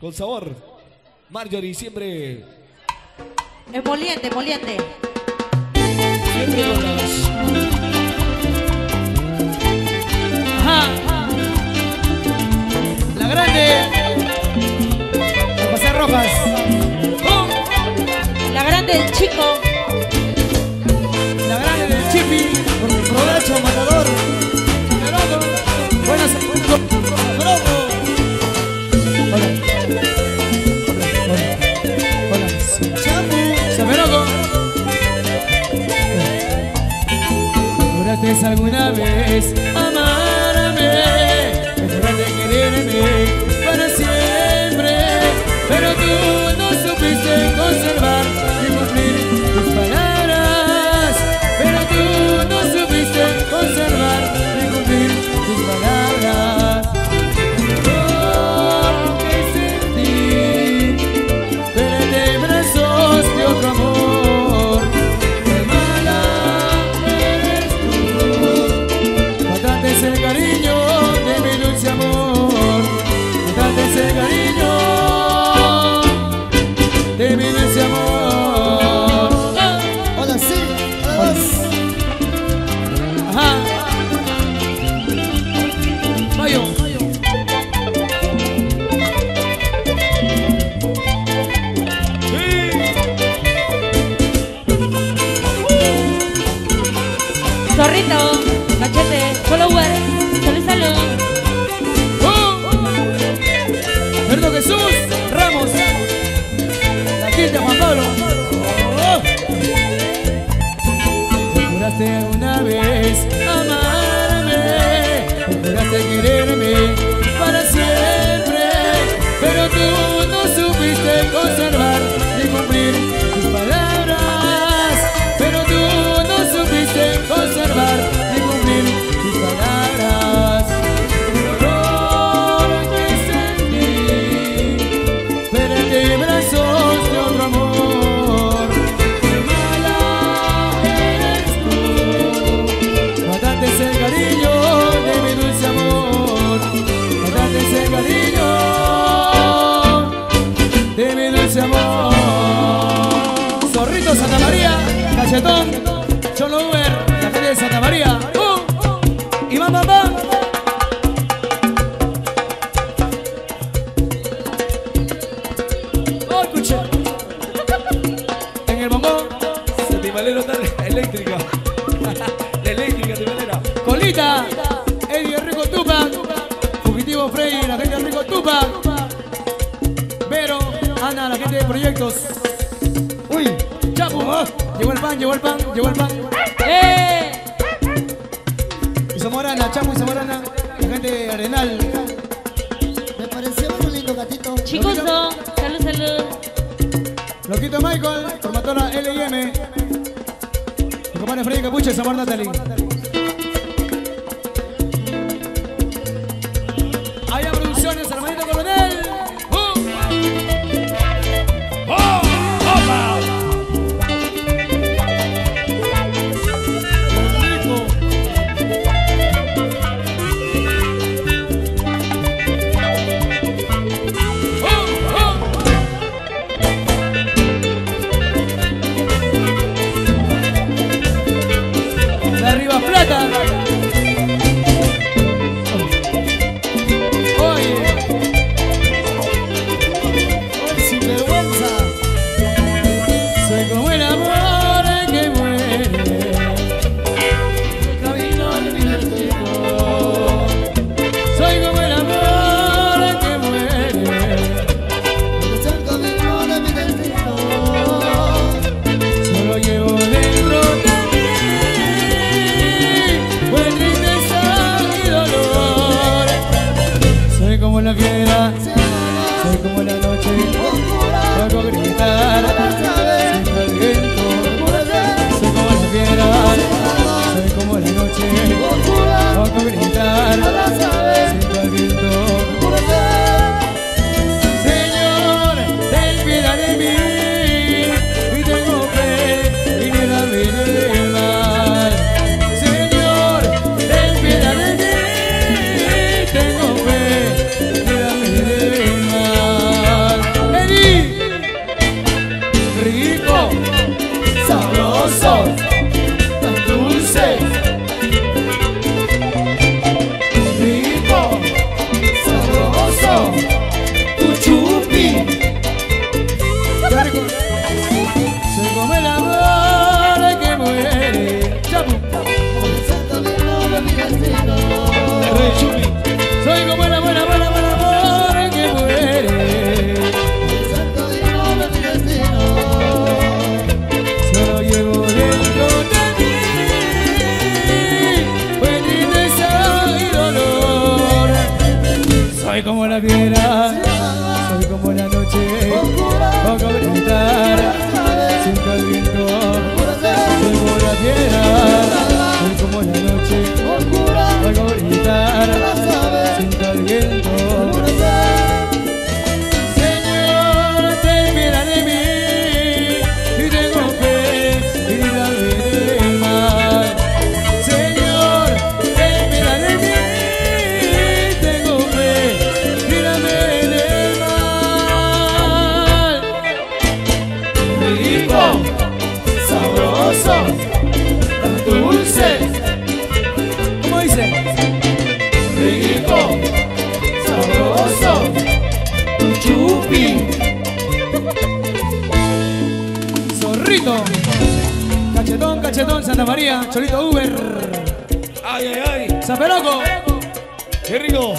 con sabor. Marjorie siempre, Emoliente, emoliente. siempre con las... Ajá. La grande. José Rojas. Uh, La grande del chico. La grande del Chipi. Provecho, matador. ¿Juraste alguna vez amarme? Juraste quererme Cachetón, Cholo Uber, la gente de Santa María ¡Uh! Y va, va, va. ¡Oh, escuché! En el bombón, tal eléctrica. Pan, llegó el pan, llegó el pan, ¡Eh! y Zamorana, Chapu y Zamorana, la gente de Arenal, Me pareció un lindo gatito. Chicoso. Salud, salud. Loquito Michael, formatora L&M, mi compadre Freddy Capuche, Zamor Natalie. como la fiera, soy como la noche, puedo gritar. soul. la viera. Soy como la noche. Poco brillar Siento el viento. Soy como la viera. Soy como la noche. Poco brillar Siento el viento. Cachetón, Santa María, Cholito Uber. ay, ay, ay, Zaperoco. qué rico.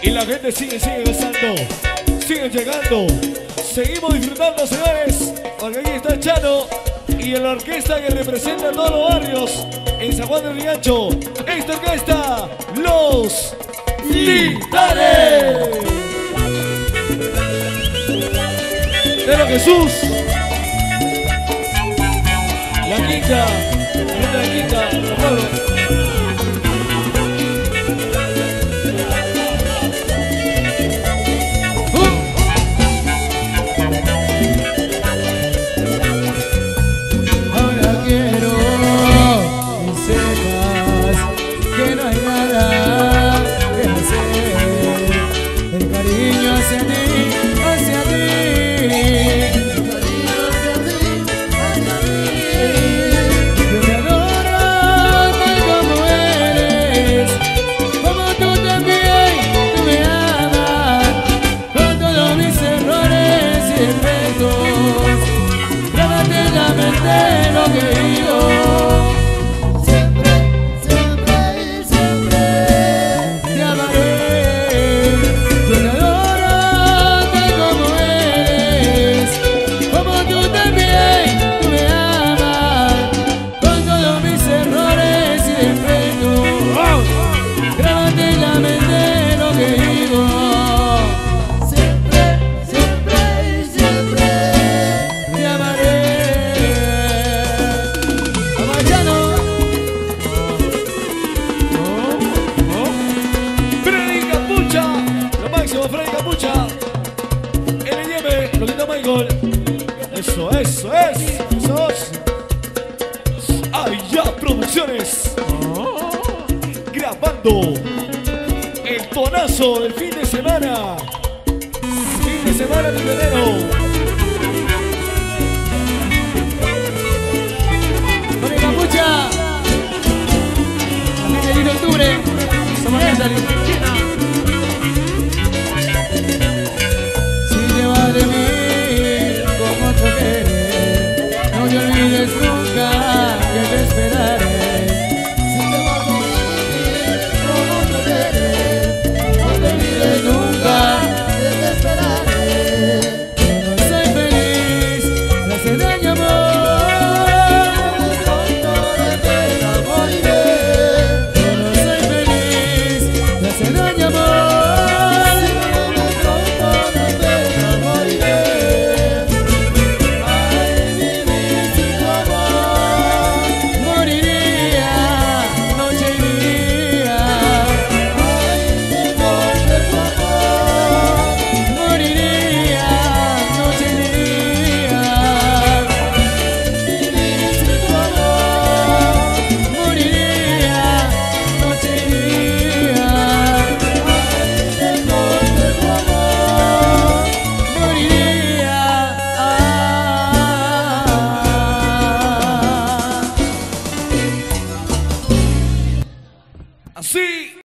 Y la gente sigue, sigue gozando, sigue llegando. Seguimos disfrutando, señores, porque aquí está Chano y la orquesta que representa a todos los barrios en San Juan del Riacho. Esta orquesta, Los Titanes. Pero Jesús. La quinta, la gente tonazo del fin de semana. Fin de semana de enero. Con el capucha. La gente de octubre. Somos